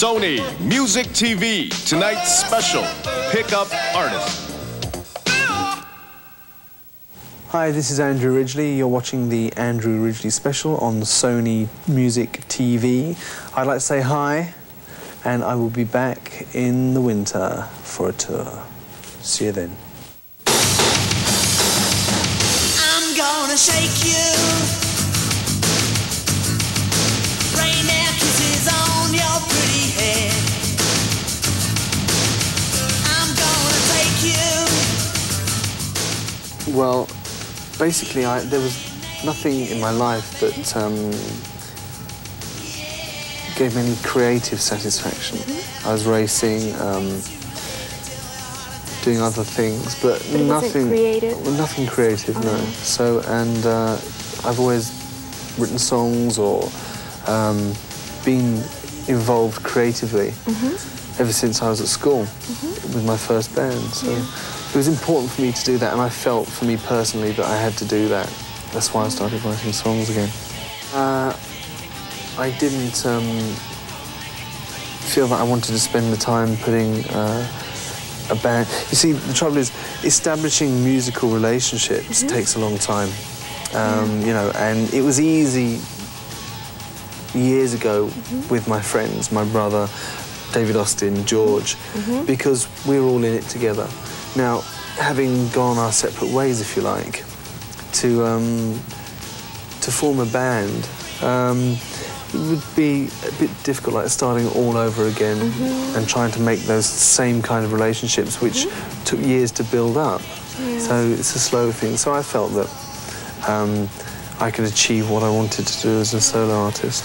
Sony Music TV, tonight's special pickup artist. Hi, this is Andrew Ridgeley. You're watching the Andrew Ridgeley special on Sony Music TV. I'd like to say hi, and I will be back in the winter for a tour. See you then. I'm gonna shake you. Well, basically, I, there was nothing in my life that um, gave me any creative satisfaction. I was racing, um, doing other things, but, But nothing creative? Nothing creative, no. So, and uh, I've always written songs or um, been involved creatively ever since I was at school with my first band. So it was important for me to do that, and I felt for me personally that I had to do that. That's why I started writing songs again. Uh, I didn't um, feel that I wanted to spend the time putting uh, a band. You see, the trouble is, establishing musical relationships takes a long time. Um, You know, and it was easy years ago with my friends, my brother, David Austin, George, because we were all in it together. Now, having gone our separate ways, if you like, to um, to form a band um, it would be a bit difficult, like starting all over again and trying to make those same kind of relationships, which took years to build up. So it's a slow thing. So I felt that um, I could achieve what I wanted to do as a solo artist.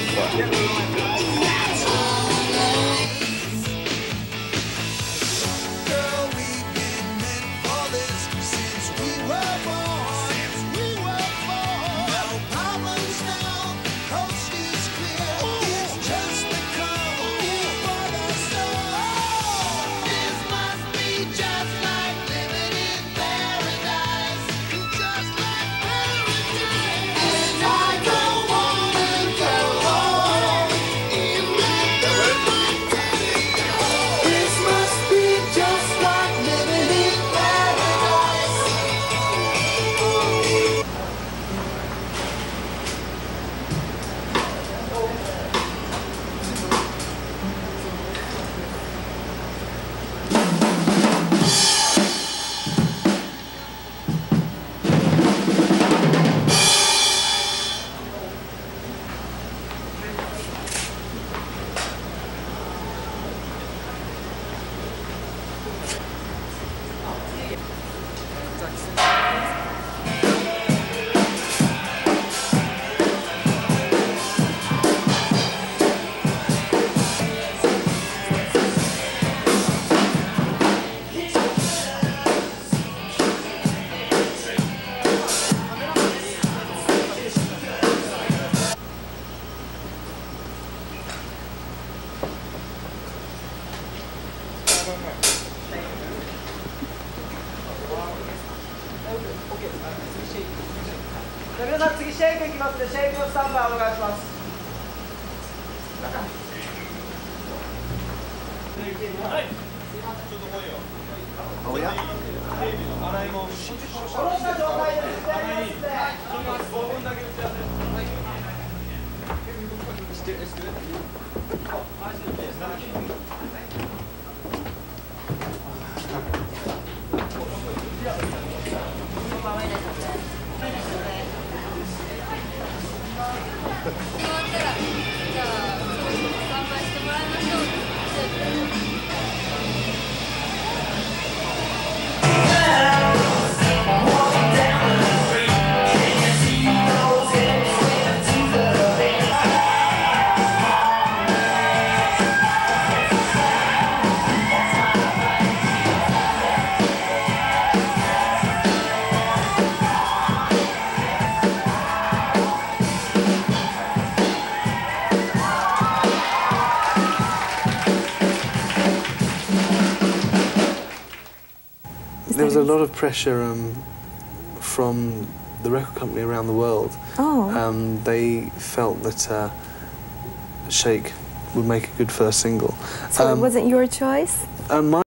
That's 皆シェイクいきますね。シェイクのスタンバイお願いします。はい。すいませんちょっと来いよおや Was a lot of pressure um, from the record company around the world. Oh. Um, they felt that uh, Shake would make a good first single. So Um, it wasn't your choice? and my